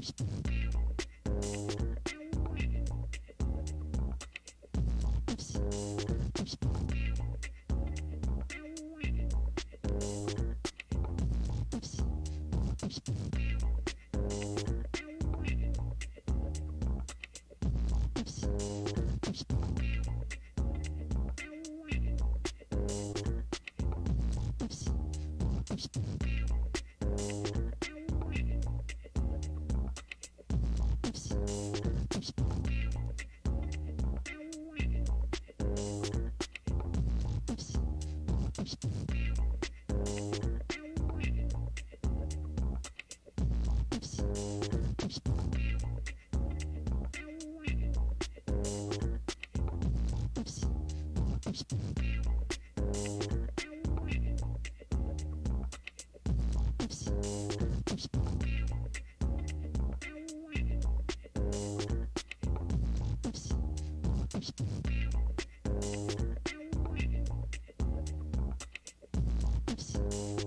Oops. Thank you.